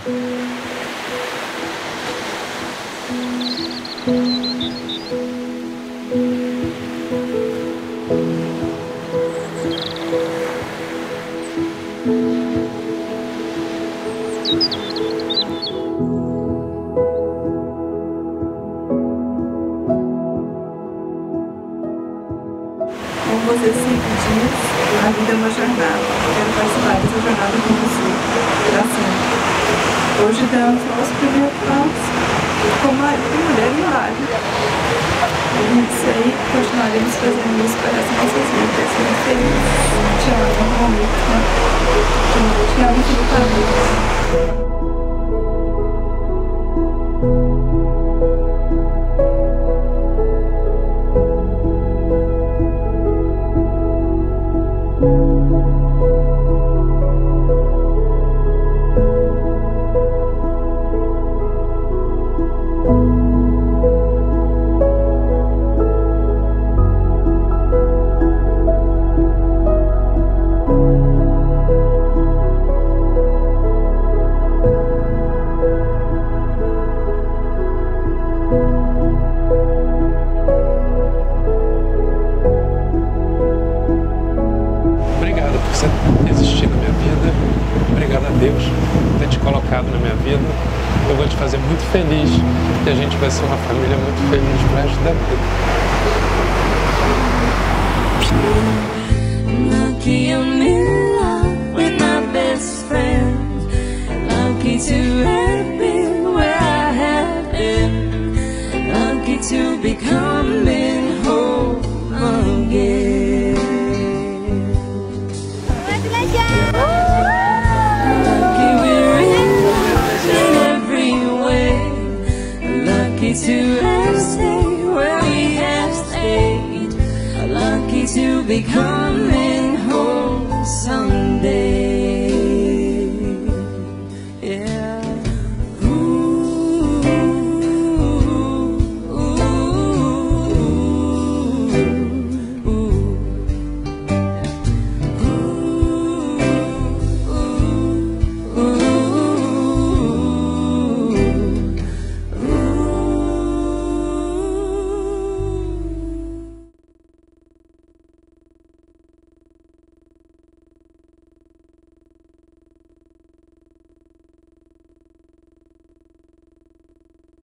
Você sempre diz, a vida é uma jornada. Quero participar dessa jornada com você. Hoje damos nosso primeiro passo como mulher e lado. E sei que continuaremos fazendo isso para as nossas vidas. Muito feliz. Te amo muito. Te amo infinitamente. Obrigado Deus ter te colocado na minha vida. Eu vou te fazer muito feliz e a gente vai ser uma família muito feliz pro resto da vida. Lucky I'm in love with my best friend. Lucky to have been where I have been. Lucky to be become